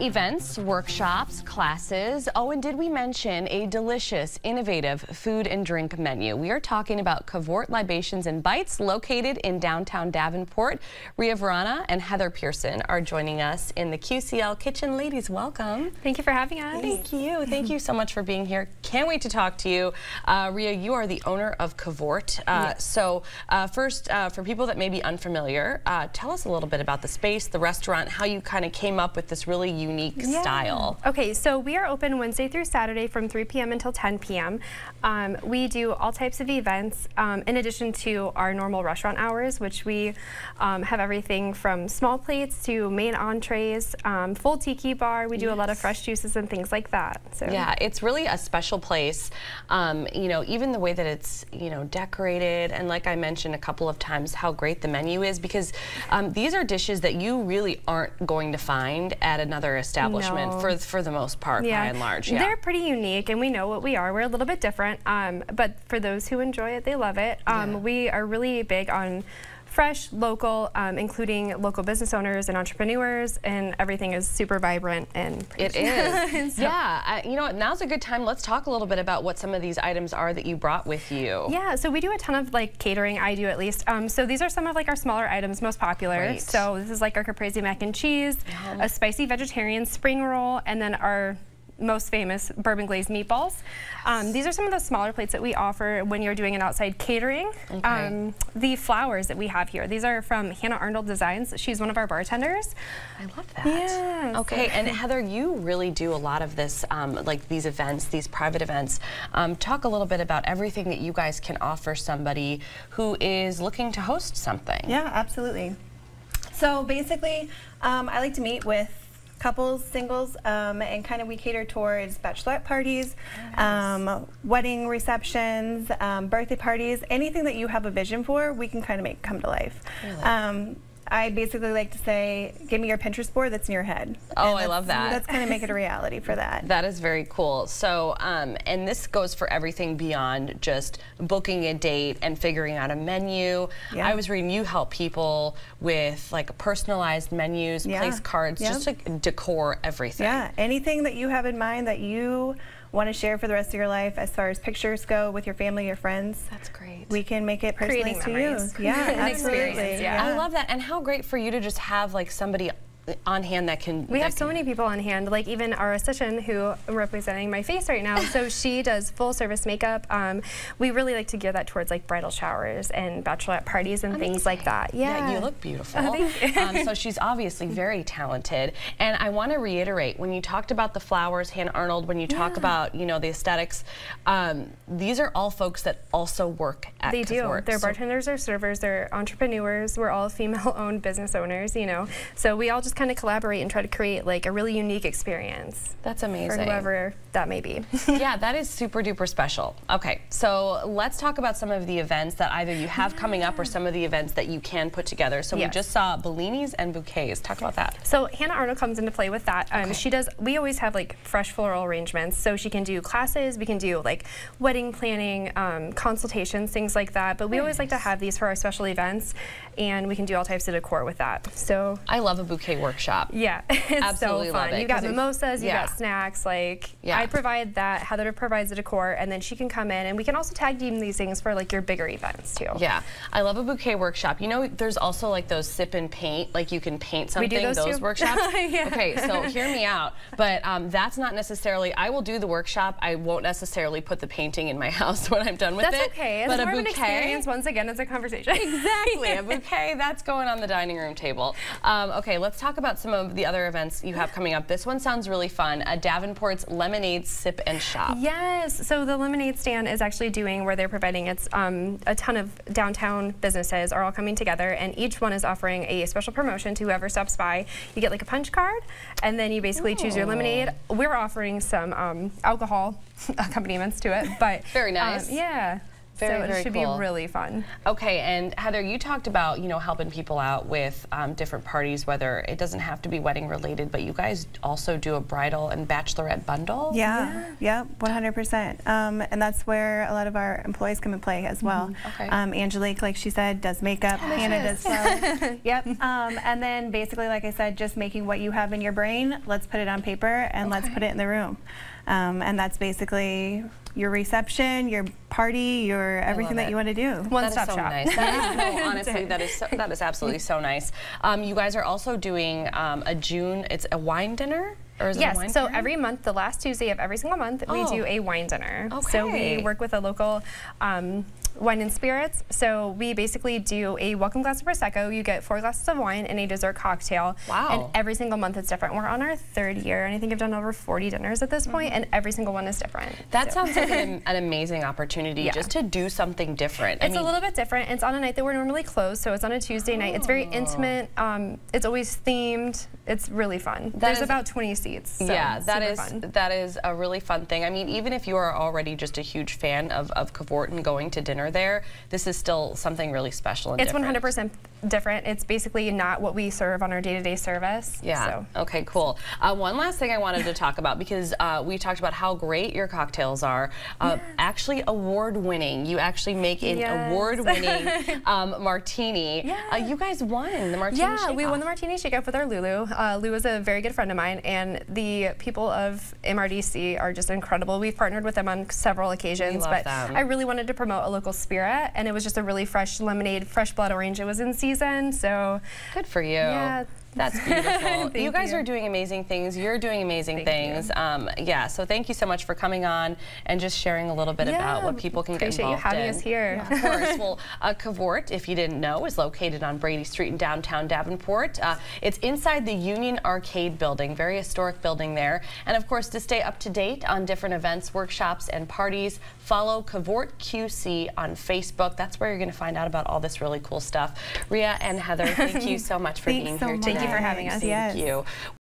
Events, workshops, classes. Oh, and did we mention a delicious, innovative food and drink menu? We are talking about Cavort Libations and Bites located in downtown Davenport. Ria Verana and Heather Pearson are joining us in the QCL kitchen. Ladies, welcome. Thank you for having us. Thank you. Thank you so much for being here. Can't wait to talk to you. Uh, Ria, you are the owner of Cavort. Uh, yes. So uh, first, uh, for people that may be unfamiliar, uh, tell us a little bit about the space, the restaurant, how you kind of came up with this really unique yeah. style. Okay, so we are open Wednesday through Saturday from 3 p.m. until 10 p.m. Um, we do all types of events um, in addition to our normal restaurant hours, which we um, have everything from small plates to main entrees, um, full tiki bar. We do yes. a lot of fresh juices and things like that. So Yeah, it's really a special place. Um, you know, even the way that it's, you know, decorated and like I mentioned a couple of times how great the menu is because um, these are dishes that you really aren't going to find at another establishment no. for for the most part, yeah. by and large. Yeah. They're pretty unique, and we know what we are. We're a little bit different, um, but for those who enjoy it, they love it. Um, yeah. We are really big on fresh, local, um, including local business owners and entrepreneurs, and everything is super vibrant and It is. so. Yeah, uh, you know what, now's a good time. Let's talk a little bit about what some of these items are that you brought with you. Yeah, so we do a ton of like catering, I do at least. Um, so these are some of like our smaller items, most popular. Right. So this is like our caprese mac and cheese, Yum. a spicy vegetarian spring roll, and then our most famous bourbon glazed meatballs. Um, these are some of the smaller plates that we offer when you're doing an outside catering. Okay. Um, the flowers that we have here, these are from Hannah Arnold Designs. She's one of our bartenders. I love that. Yeah. Okay, and Heather, you really do a lot of this, um, like these events, these private events. Um, talk a little bit about everything that you guys can offer somebody who is looking to host something. Yeah, absolutely. So basically, um, I like to meet with couples, singles, um, and kind of we cater towards bachelorette parties, nice. um, wedding receptions, um, birthday parties, anything that you have a vision for, we can kind of make come to life. Really? I basically like to say, give me your Pinterest board that's in your head. Oh, I love that. That's kind of make it a reality for that. That is very cool. So, um, and this goes for everything beyond just booking a date and figuring out a menu. Yeah. I was reading you help people with like personalized menus, yeah. place cards, yeah. just to decor everything. Yeah, anything that you have in mind that you want to share for the rest of your life as far as pictures go with your family or friends. That's great. We can make it personalized to you. Yeah, absolutely. Yeah. I love that. And how great for you to just have like somebody on hand that can. We that have so many people on hand, like even our esthetician who I'm representing my face right now. so she does full service makeup. Um, we really like to gear that towards like bridal showers and bachelorette parties and Amazing. things like that. Yeah. yeah you look beautiful. Oh, um, so she's obviously very talented. And I want to reiterate when you talked about the flowers, Hannah Arnold, when you yeah. talk about you know the aesthetics, um, these are all folks that also work at They do. They're bartenders, they're servers, they're entrepreneurs. We're all female-owned business owners. You know, so we all just kind of collaborate and try to create like a really unique experience. That's amazing. For whoever that may be. yeah, that is super duper special. Okay, so let's talk about some of the events that either you have coming up or some of the events that you can put together. So yes. we just saw bellinis and bouquets. Talk about that. So Hannah Arnold comes into play with that. Um, okay. She does, we always have like fresh floral arrangements. So she can do classes, we can do like wedding planning, um, consultations, things like that. But we nice. always like to have these for our special events and we can do all types of decor with that. So I love a bouquet workshop. Yeah, it's Absolutely so fun. You got mimosas, you yeah. got snacks. Like yeah. I provide that. Heather provides the decor, and then she can come in, and we can also tag team these things for like your bigger events too. Yeah, I love a bouquet workshop. You know, there's also like those sip and paint. Like you can paint something. We do those, those workshops. yeah. Okay, so hear me out. But um, that's not necessarily. I will do the workshop. I won't necessarily put the painting in my house when I'm done with that's it. That's okay. It's but more a bouquet, of an experience. Once again, it's a conversation. Exactly. A bouquet that's going on the dining room table. Um, okay, let's talk about some of the other events you have coming up. This one sounds really fun. A Davenport's Lemonade Sip and Shop. Yes, so the lemonade stand is actually doing where they're providing it's um, a ton of downtown businesses are all coming together and each one is offering a special promotion to whoever stops by. You get like a punch card and then you basically Ooh. choose your lemonade. We're offering some um, alcohol accompaniments to it, but very nice. Um, yeah. Very, so very it should cool. be really fun. Okay, and Heather, you talked about, you know, helping people out with um, different parties, whether it doesn't have to be wedding related, but you guys also do a bridal and bachelorette bundle? Yeah, yeah, 100%. Um, and that's where a lot of our employees come and play as well. Okay. Um, Angelique, like she said, does makeup. Hannah does well. yep. Um, and then basically, like I said, just making what you have in your brain, let's put it on paper and let's put it in the room. Um, and that's basically your reception, your party, your everything that it. you want to do. One stop so shop. nice. That is, no, honestly, that is so, that is absolutely so nice. Um, you guys are also doing um, a June. It's a wine dinner, or is it a wine Yes, so pairing? every month, the last Tuesday of every single month, we Oh. do a wine dinner. Okay. So we work with a local um, wine and spirits. So we basically do a welcome glass of Prosecco. You get four glasses of wine and a dessert cocktail. Wow. And every single month it's different. We're on our third year, and I think I've done over 40 dinners at this point, and every single one is different. That So- sounds like an, an amazing opportunity Yeah. just to do something different. It's a little bit different. It's on a night that we're normally closed, so it's on a Tuesday night. It's very Oh. intimate. Um, it's always themed. It's really fun. That There's is- about 20 seats. So yeah, that is fun. that is a really fun thing. I mean, even if you are already just a huge fan of of Cavort and going to dinner there, this is still something really special and It's 100% different. It's basically not what we serve on our day-to-day service. Yeah. So. Okay, cool. Uh, one last thing I wanted to talk about because uh, we talked about how great your cocktails are. Uh, Actually, award winning. You actually make an Yes. award winning um, martini. Yeah. Uh, you guys won the martini. Yeah, we Shake-Off. won the Martini Shake Up with our Lulu. Uh, Lou is a very good friend of mine, and the people of MRDC are just incredible. We've partnered with them on several occasions, love but them. I really wanted to promote a local spirit, and it was just a really fresh lemonade, fresh blood orange. It was in season, so Good for you. Yeah. That's beautiful. You guys you. are doing amazing things. You're doing amazing Thank things. Um, yeah, so thank you so much for coming on and just sharing a little bit about what people can get involved in. appreciate you having in. us here. Of course. well, uh, Cavort, if you didn't know, is located on Brady Street in downtown Davenport. Uh, it's inside the Union Arcade building, very historic building there. And of course, to stay up to date on different events, workshops, and parties, follow Cavort QC on Facebook. That's where you're going to find out about all this really cool stuff. Ria and Heather, thank you so much for Thanks being so here much. today. Thank you for having us. Thank Yes. you.